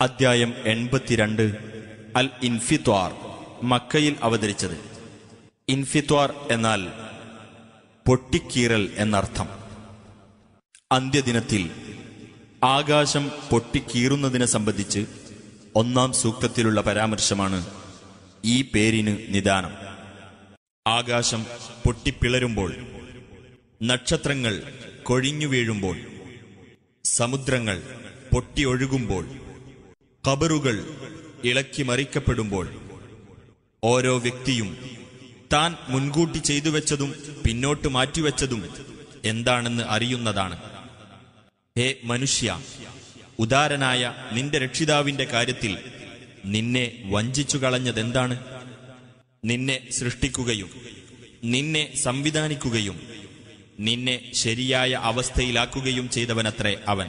അദ്ധ്യായം എൺപത്തിരണ്ട്. അൽ ഇൻഫിത്വാർ മക്കയിൽ അവതരിച്ചത്. ഇൻഫിത്വാർ എന്നാൽ പൊട്ടിക്കീറൽ എന്നർത്ഥം. അന്ത്യദിനത്തിൽ ആകാശം പൊട്ടിക്കീറുന്നതിനെ സംബന്ധിച്ച് ഒന്നാം സൂക്തത്തിലുള്ള പരാമർശമാണ് ഈ പേരിന് നിദാനം. ആകാശം പൊട്ടിപ്പിളരുമ്പോൾ നക്ഷത്രങ്ങൾ കൊഴിഞ്ഞു വീഴുമ്പോൾ സമുദ്രങ്ങൾ പൊട്ടിയൊഴുകുമ്പോൾ കബറുകൾ ഇളക്കി മറിക്കപ്പെടുമ്പോൾ ഓരോ വ്യക്തിയും താൻ മുൻകൂട്ടി ചെയ്തു വെച്ചതും പിന്നോട്ട് മാറ്റിവെച്ചതും എന്താണെന്ന് അറിയുന്നതാണ്. ഹേ മനുഷ്യ ഉദാരനായ നിന്റെ രക്ഷിതാവിന്റെ കാര്യത്തിൽ നിന്നെ വഞ്ചിച്ചു കളഞ്ഞതെന്താണ്? നിന്നെ സൃഷ്ടിക്കുകയും നിന്നെ സംവിധാനിക്കുകയും നിന്നെ ശരിയായ അവസ്ഥയിലാക്കുകയും ചെയ്തവനത്രേ അവൻ.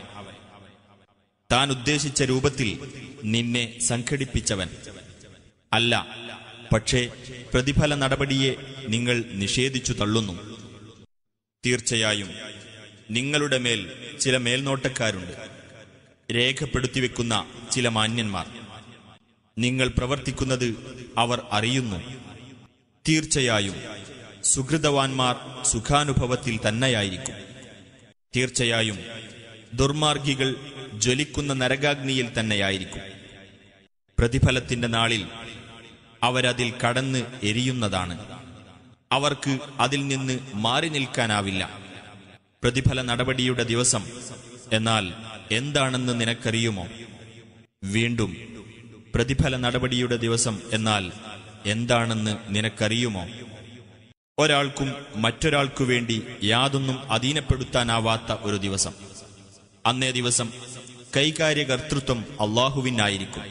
താൻ ഉദ്ദേശിച്ച രൂപത്തിൽ നിന്നെ സംഘടിപ്പിച്ചവൻ. അല്ല പക്ഷേ പ്രതിഫല നടപടിയെ നിങ്ങൾ നിഷേധിച്ചു തള്ളുന്നു. തീർച്ചയായും നിങ്ങളുടെ മേൽ ചില മേൽനോട്ടക്കാരുണ്ട്. രേഖപ്പെടുത്തിവെക്കുന്ന ചില മാന്യന്മാർ. നിങ്ങൾ പ്രവർത്തിക്കുന്നത് അവർ അറിയുന്നു. തീർച്ചയായും സുഹൃതവാന്മാർ സുഖാനുഭവത്തിൽ തന്നെയായിരിക്കും. തീർച്ചയായും ദുർമാർഗികൾ ജ്വലിക്കുന്ന നരകാഗ്നിയിൽ തന്നെയായിരിക്കും. പ്രതിഫലത്തിന്റെ നാളിൽ അവരതിൽ കടന്ന് എരിയുന്നതാണ്. അവർക്ക് അതിൽ നിന്ന് മാറി നിൽക്കാനാവില്ല. പ്രതിഫല നടപടിയുടെ ദിവസം എന്നാൽ എന്താണെന്ന് നിനക്കറിയുമോ? വീണ്ടും പ്രതിഫല നടപടിയുടെ ദിവസം എന്നാൽ എന്താണെന്ന് നിനക്കറിയുമോ? ഒരാൾക്കും മറ്റൊരാൾക്കു വേണ്ടി യാതൊന്നും അധീനപ്പെടുത്താനാവാത്ത ഒരു ദിവസം. അന്നേ ദിവസം കൈകാര്യകർത്തൃത്വം അള്ളാഹുവിനായിരിക്കും.